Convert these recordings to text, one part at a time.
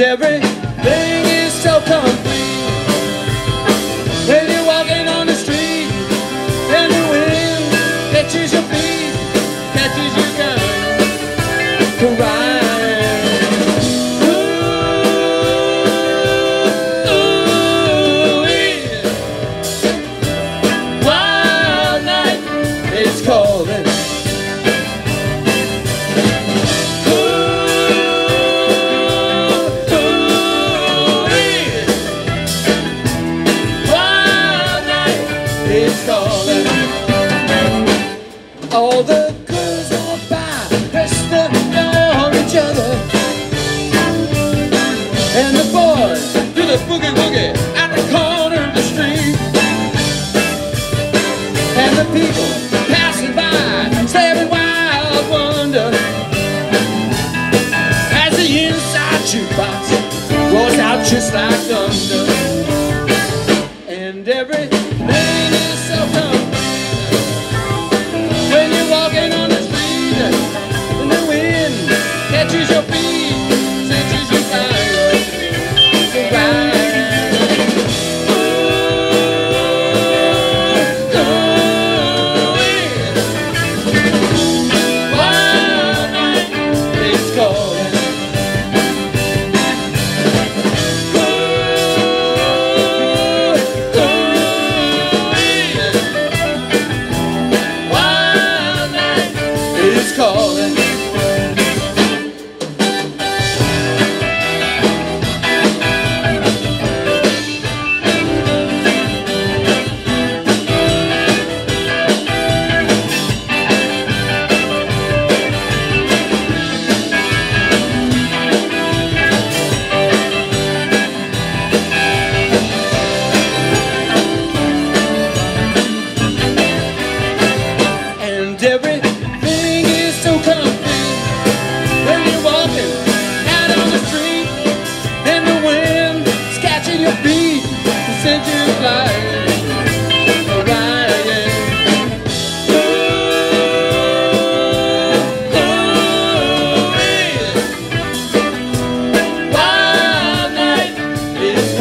everything is so coming All the girls walk by, dressed up on each other. And the boys do the boogie woogie at the corner of the street. And the people passing by, staring wild wonder. As the inside jukebox roars out just like thunder. And every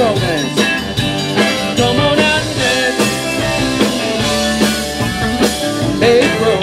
romance. Come on out and dance. April.